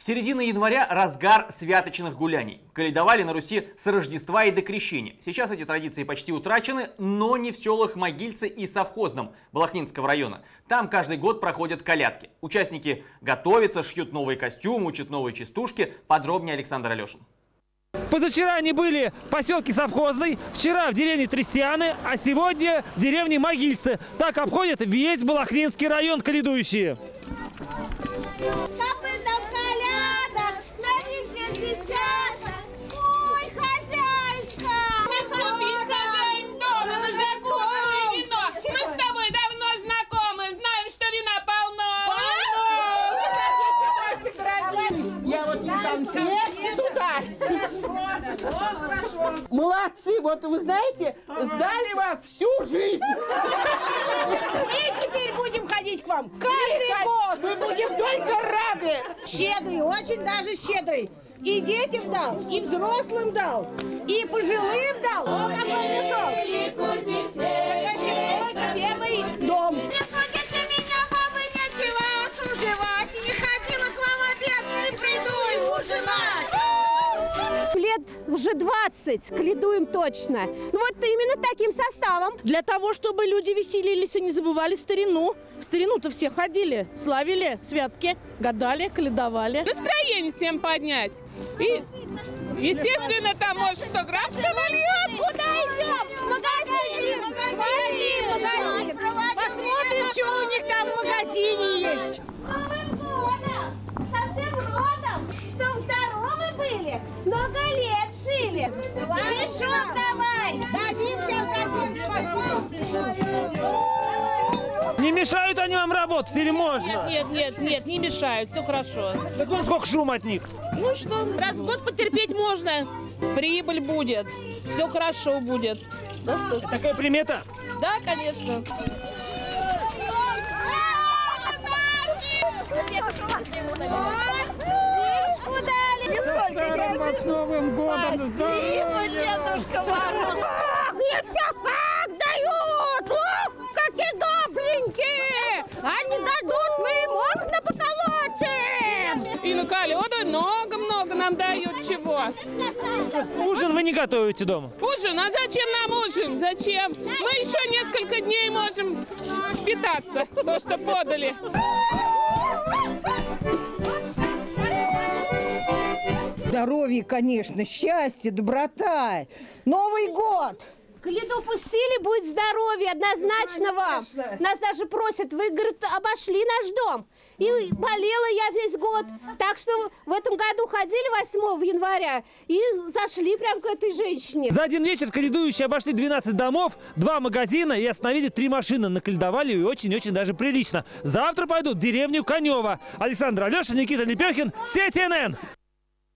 Середина января – разгар святочных гуляний. Каледовали на Руси с Рождества и до Крещения. Сейчас эти традиции почти утрачены, но не в селах Могильце и Совхозном Балахнинского района. Там каждый год проходят колядки. Участники готовятся, шьют новые костюмы, учат новые частушки. Подробнее Александр Алешин. Позавчера они были в поселке Совхозный, вчера в деревне Трестианы, а сегодня в деревне Могильцы. Так обходят весь Балахнинский район каледующие. Копытом Молодцы, вот вы знаете, сдали вас всю жизнь. Мы теперь будем ходить к вам каждый год. Мы будем только рады. Щедрый, очень даже щедрый. И детям дал, и взрослым дал, и пожилым дал. Вот какой мешок. 20, кледуем точно. Ну вот именно таким составом. Для того, чтобы люди веселились и не забывали старину. В старину-то все ходили, славили святки, гадали, каледовали. Настроение всем поднять. И, естественно, там, может, 100 грамм кто нальет. Куда идем? Магазин! Магазин! Магазин! Посмотрим, что у них там в магазине есть. Мешок давай! Дадим сейчас, дадим. Не мешают они вам работать или можно? Нет, нет, нет, не мешают, все хорошо. Так вон сколько шума от них. Ну что, раз в год потерпеть можно, прибыль будет, все хорошо будет. Да, что- Такая примета. да, конечно. Дали. Не С Новым годом! Спасибо, Дедушка Мороз. Нет, как дают! Ох, какие добренькие! Они дадут, мы им окна поколотим! И на коледа много-много нам дают чего. Ужин вы не готовите дома? Ужин? А зачем нам ужин? Зачем? Мы еще несколько дней можем питаться, то, что подали. Здоровье, конечно, счастье, доброта. Новый год! Кледу пустили, будет здоровье, однозначно вам. Нас даже просят, вы, говорит, обошли наш дом. И болела я весь год. Так что в этом году ходили 8 января и зашли прям к этой женщине. За один вечер каледующие обошли 12 домов, два магазина и остановили три машины. Наколедовали и очень-очень даже прилично. Завтра пойдут в деревню Конева. Александр Алеша, Никита Лепехин, сеть НН.